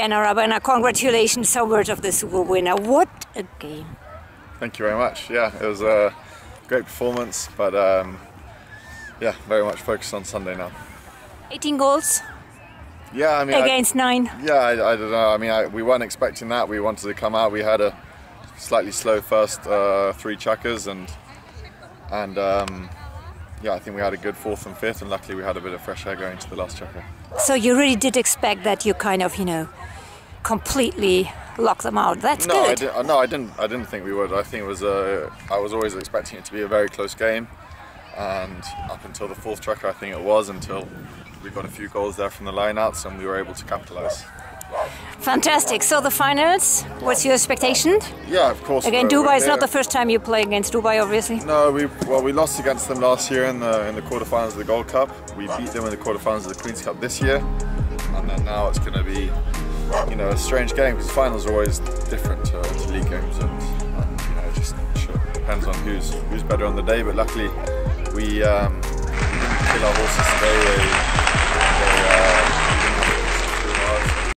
Anna Rabena, congratulations, so words of the Super winner. What a game. Thank you very much. Yeah, it was a great performance, but um, yeah, very much focused on Sunday now. 18 goals Yeah, I mean, against I, nine. yeah, I, I don't know. I mean, I, we weren't expecting that. We wanted to come out. We had a slightly slow first uh, three chukkers, and and um, yeah, I think we had a good fourth and fifth, and luckily we had a bit of fresh air going to the last chukker. So you really did expect that you kind of, you know, completely lock them out. That's no, I good. didn't, no, I didn't. I didn't think we would. I think it was a. I was always expecting it to be a very close game, and up until the fourth chukker, I think it was until we got a few goals there from the lineouts, and we were able to capitalise. Fantastic. So the finals, what's your expectation? Yeah, of course. Again, Dubai is not the first time you play against Dubai, obviously. No, we well we lost against them last year in the in the quarterfinals of the Gold Cup. We beat them in the quarterfinals of the Queen's Cup this year, and then now it's going to be you know a strange game because finals are always different to, to league games, and, and you know it just depends on who's who's better on the day. But luckily, we um, we didn't kill our horses today. They, uh,